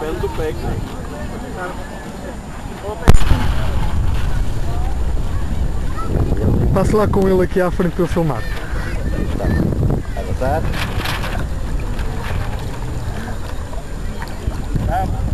Belo do PEC. Passe lá com ele aqui à frente para eu filmar. Está. Avançar. Vamos.